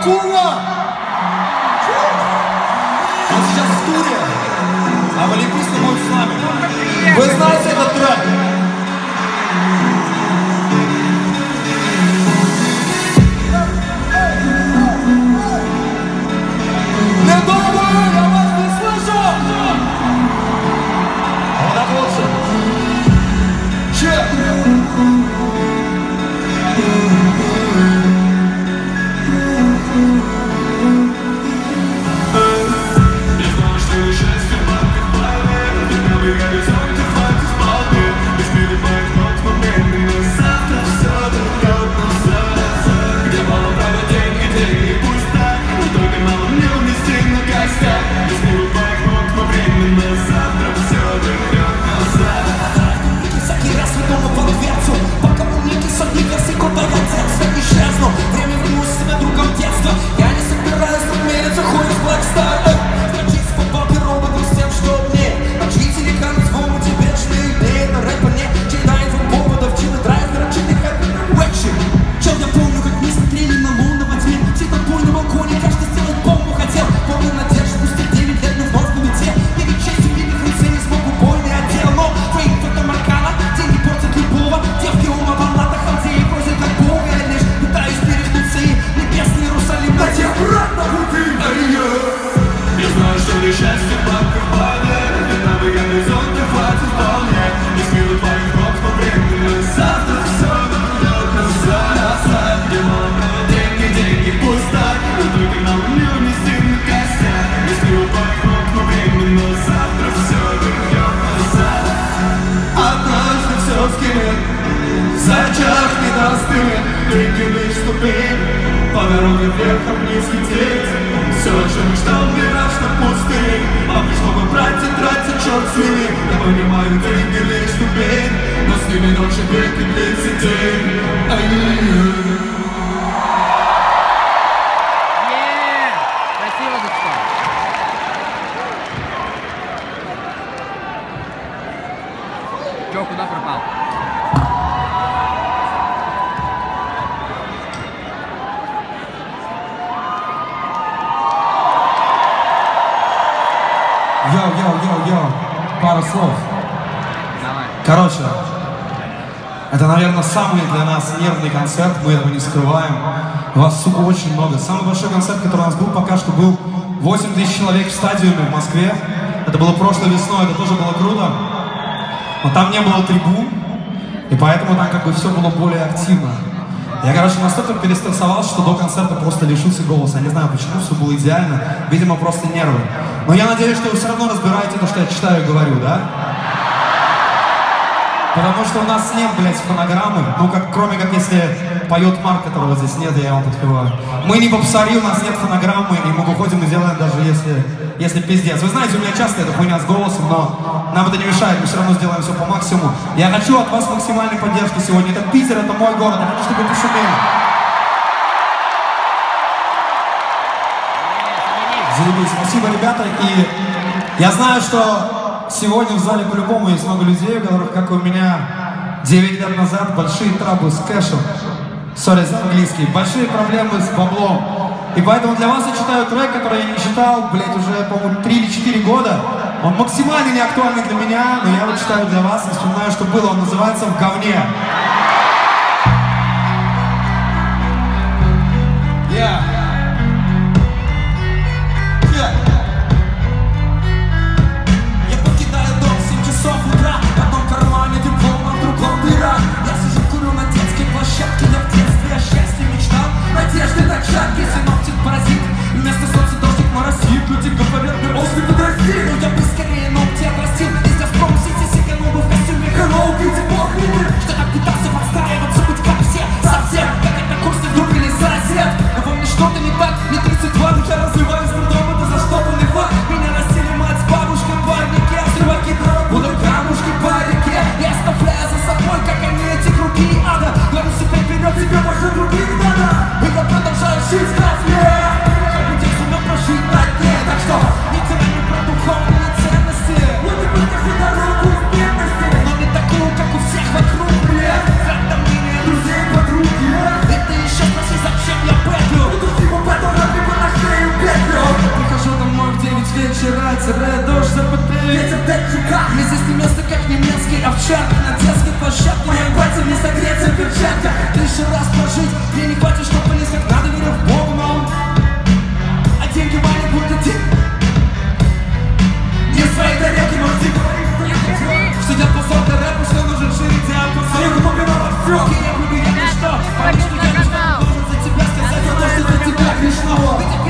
Акула! Он сейчас в туре, а в Олимпийском он с нами. Вы знаете этот трек? Дороге вверх, а вниз лететь Все, чем мечтал, мираж на пустыне. А пришло бы брать и тратить, черт с ними. Я понимаю, деньги лишь ступень Но с ними ночи век Йоу, йоу, йоу, йоу. Пару слов. Короче, это, наверное, самый для нас нервный концерт, мы этого не скрываем. Вас, сука, очень много. Самый большой концерт, который у нас был пока что, был 8 тысяч человек в стадиуме в Москве. Это было прошлой весной, это тоже было круто. Но там не было трибун, и поэтому там как бы все было более активно. Я, короче, настолько перестрессовался, что до концерта просто лишился голоса. Я не знаю, почему все было идеально. Видимо, просто нервы. Но я надеюсь, что вы все равно разбираете то, что я читаю и говорю, да? Потому что у нас нет, блядь, фонограммы. Ну, как, кроме как если поет Марк, которого здесь нет, я вам подпеваю. Мы не попсари, у нас нет фонограммы, и мы выходим и делаем даже если, если пиздец. Вы знаете, у меня часто эта хуйня с голосом, но нам это не мешает, мы все равно сделаем все по максимуму. Я хочу от вас максимальной поддержки сегодня. Это Питер, это мой город, я хочу, чтобы вы пошумели. Заебись. Спасибо, ребята. И я знаю, что сегодня в зале по-любому есть много людей, у которых, как у меня, 9 лет назад большие траблы с кэшем. Сори за английский. Большие проблемы с баблом. И поэтому для вас я читаю трек, который я не читал, блядь, уже, по-моему, 3 или 4 года. Он максимально не актуальный для меня, но я его читаю для вас и вспоминаю, что было. Он называется «В говне». Yeah. площадку Моим пальцем не согреться перчатка Тысячу раз прожить Мне не хватит, чтобы лезть как надо Верю в Бога, мам. А деньги мои будут идти. Не своей тарелки, типа. но ты Что я посол, да рэпу, что нужен шире диапазон Я купил прямо все Я буду, я ничто Потому что я ничто Должен за тебя сказать, а потому что для тебя грешного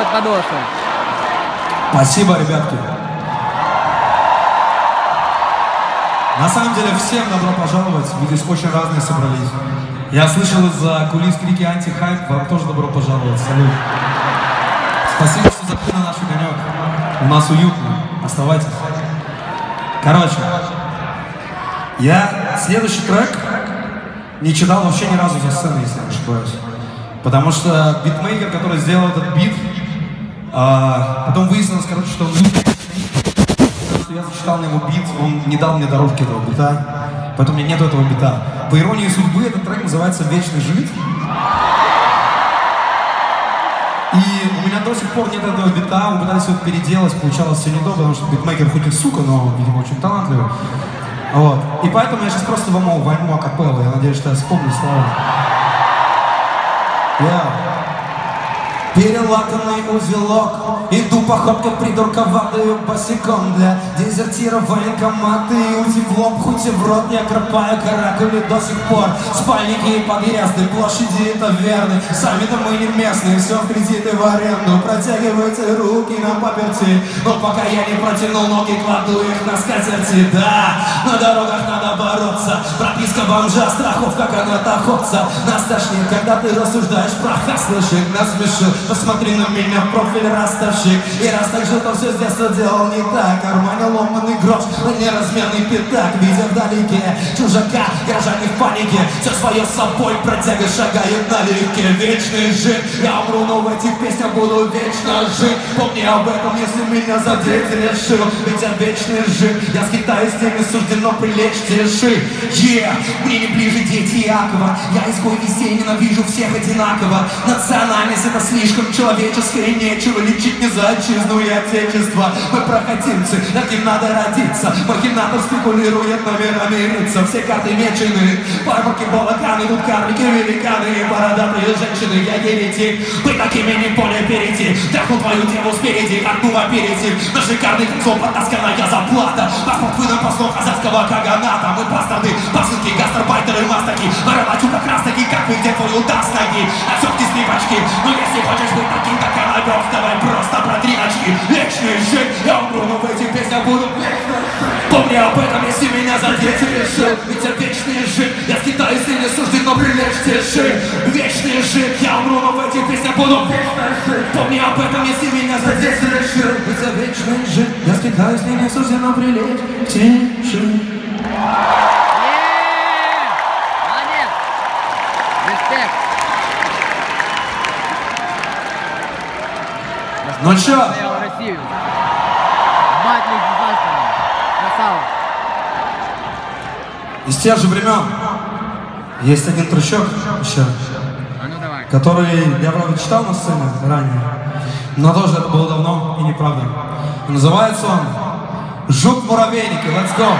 город под подошвой. Спасибо, ребятки. На самом деле, всем добро пожаловать. Здесь очень разные собрались. Я слышал из-за кулис крики антихайп. Вам тоже добро пожаловать. Салют. Спасибо, что зашли на наш огонек. У нас уютно. Оставайтесь. Короче, я следующий трек не читал вообще ни разу за сценой, если не ошибаюсь. Потому что битмейкер, который сделал этот бит, а, потом выяснилось, короче, что он что я зачитал на его бит, он не дал мне дорожки этого бита, поэтому у меня нет этого бита. По иронии судьбы, этот трек называется «Вечный жид». И у меня до сих пор нет этого бита, мы пытались его переделать, получалось все не то, потому что битмейкер хоть и сука, но, видимо, очень талантливый. Вот. И поэтому я сейчас просто вам возьму акапеллу, я надеюсь, что я вспомню слова. Я. Перелатанный узелок. Иду походкой придурковатую босиком Для дезертира военкоматы Ути в лоб, хоть и в рот Я кропаю каракули до сих пор. Спальники и подъезды, площади и таверны Сами-то мы не местные, все в кредиты в аренду. Протягивайте руки на паперти. Но пока я не протянул ноги, кладу их на скатерти. Да, на дорогах надо бороться. Прописка бомжа, страховка канатоходца Нас тошнит, когда ты рассуждаешь про хаслышек Нас смешит, посмотри на меня профиль расставщик И раз так же, то все с детства делал не так Кармане ломанный грош, но неразменный пятак. Видя вдалеке чужака, горожане в панике. Все свое с собой протяга шагают налегке Вечный жив, я умру, но в этих песнях буду вечно жить. Помни об этом, если меня задеть решил. Ведь я вечный жив, я скитаюсь, теми суждено прилечь тиши. Yeah, мне не ближе дети Якова Я изгой везде ненавижу всех одинаково. Национальность это слишком человеческое Нечего лечить не за отчизну и отечество Мы проходимцы, таким надо родиться. Махинатор спекулирует номерами лица Все карты мечены, парбурки, балаканы Тут карлики, великаны и бородатые женщины. Я еретик, быть такими не поле перейти Тряхну твою деву спереди, одну аперитив На шикарный концом потасканная заплата Паспорт выдан послом казахского каганата. Мы бастарды, посылки, гастарбайтеры, мастаки. Воровать как раз таки, как вы, где твой удар с ноги Отсётки с бачки, но если хочешь быть таким, как она вёк, давай просто протри очки. Вечный жить, я умру, но в этих песнях буду Помни об этом, если меня задеть. Решил Ведь я вечный жить, я скитаюсь и не суждено прилечь тиши Вечный жить, я умру, но в этих песнях буду Помни об этом, если меня задеть. Решил Ведь я вечный жить, я скитаюсь и не суждено прилечь тиши Ну Россию. Красава. Из тех же времен есть один трущок еще, А ну давай. который я, правда, читал на сцене ранее, но тоже это было давно и неправда. Называется он «Жук-муравейник». Let's go!